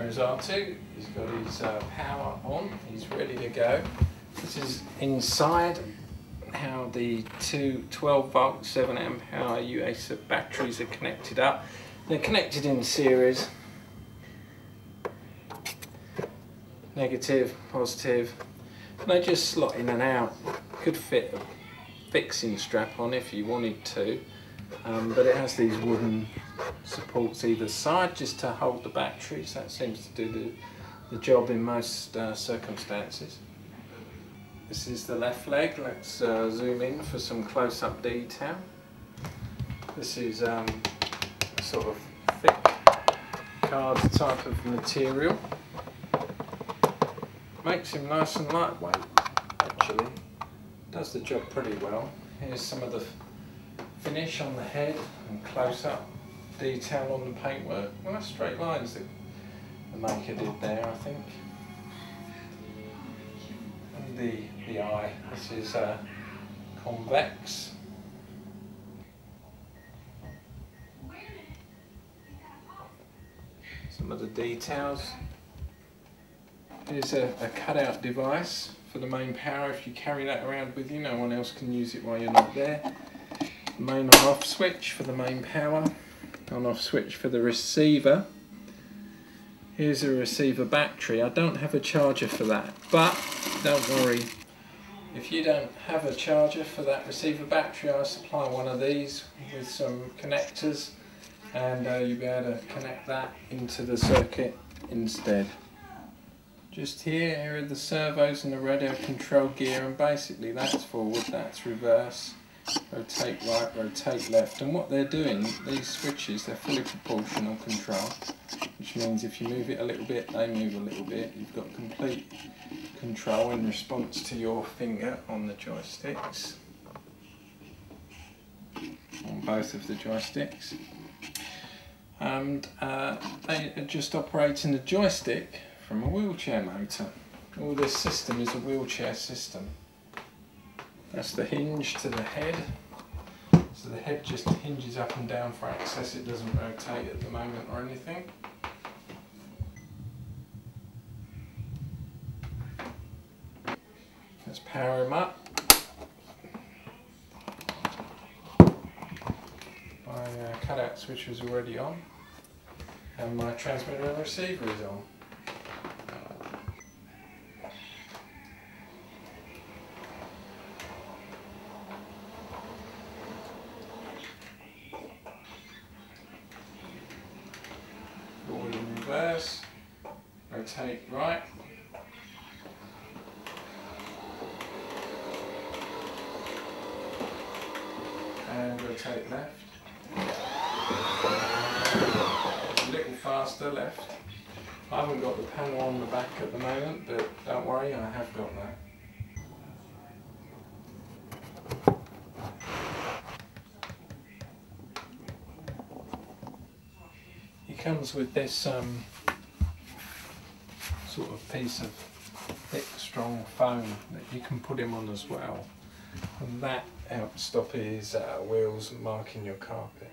There's R2, he's got his uh, power on, he's ready to go. This is inside how the two 12 volt 7 amp hour UAC batteries are connected up. They're connected in series. Negative, positive. And they just slot in and out. Could fit a fixing strap on if you wanted to. Um, but it has these wooden supports either side just to hold the batteries. That seems to do the, the job in most uh, circumstances. This is the left leg. Let's uh, zoom in for some close-up detail. This is um, sort of thick card type of material. Makes him nice and lightweight, actually. Does the job pretty well. Here's some of the finish on the head and close-up detail on the paintwork. That's straight lines that the maker did there, I think. And the, the eye, this is uh, convex. Some of the details. Here's a, a cutout device for the main power. If you carry that around with you, no one else can use it while you're not there. Main on off switch for the main power. On off switch for the receiver. Here's a receiver battery. I don't have a charger for that, but don't worry. If you don't have a charger for that receiver battery, I'll supply one of these with some connectors and uh, you'll be able to connect that into the circuit instead. Just here, here are the servos and the radio control gear and basically that's forward, that's reverse, rotate right, rotate left and what they're doing, these switches, they're fully proportional control which means if you move it a little bit, they move a little bit. You've got complete control in response to your finger on the joysticks, on both of the joysticks. And uh, they are just operating the joystick from a wheelchair motor. All this system is a wheelchair system. That's the hinge to the head. So the head just hinges up and down for access, it doesn't rotate at the moment or anything. Let's power him up. My uh, cutout switch is already on and my transmitter and receiver is on. Forward and reverse, rotate right. And rotate left. A little faster left. I haven't got the panel on the back at the moment, but don't worry, I have got that. Comes with this um, sort of piece of thick, strong foam that you can put him on as well. And that helps stop his uh, wheels marking your carpet.